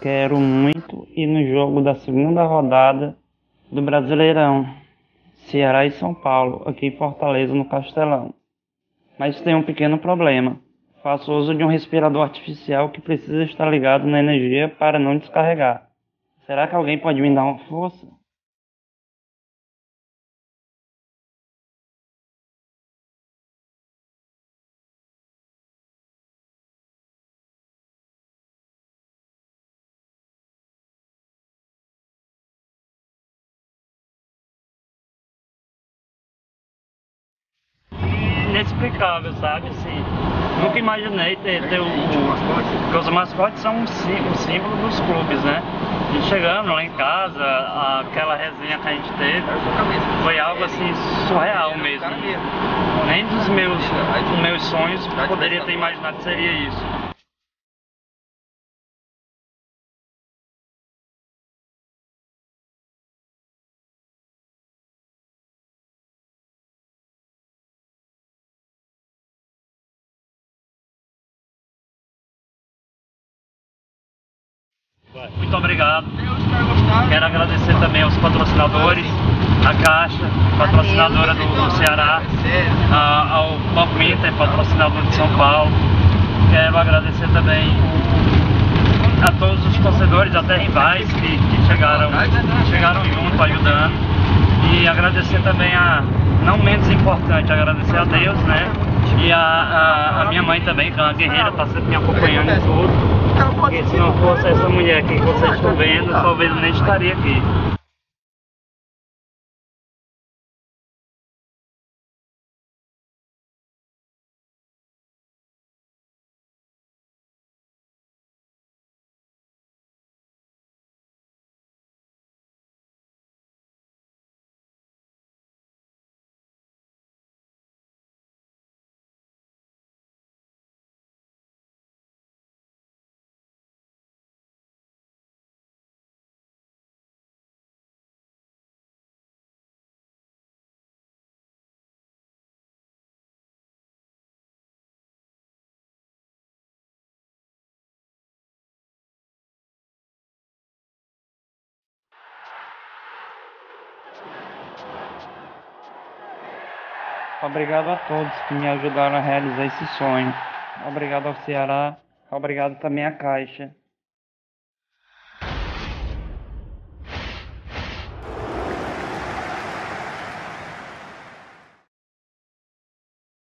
Quero muito ir no jogo da segunda rodada do Brasileirão. Ceará e São Paulo, aqui em Fortaleza, no Castelão. Mas tem um pequeno problema. Faço uso de um respirador artificial que precisa estar ligado na energia para não descarregar. Será que alguém pode me dar uma força? Inexplicável, sabe? Assim, nunca imaginei ter, ter o, o, Porque os mascotes são um, um símbolo dos clubes, né? E chegando lá em casa, aquela resenha que a gente teve foi algo assim surreal mesmo. Nem dos meus, dos meus sonhos poderia ter imaginado que seria isso. Muito obrigado. Quero agradecer também aos patrocinadores, a Caixa, patrocinadora do, Ceará, a, ao Banco Inter, patrocinador de São Paulo. Quero agradecer também a todos os torcedores, até rivais que, que chegaram, chegaram junto, ajudando. E agradecer também a, não menos importante, agradecer a Deus, né? E a, a, a minha mãe também, que é uma guerreira, está sempre me acompanhando em tudo. Porque se não fosse essa mulher aqui que vocês estão vendo, talvez eu nem estaria aqui. Obrigado a todos que me ajudaram a realizar esse sonho. Obrigado ao Ceará. Obrigado também à Caixa.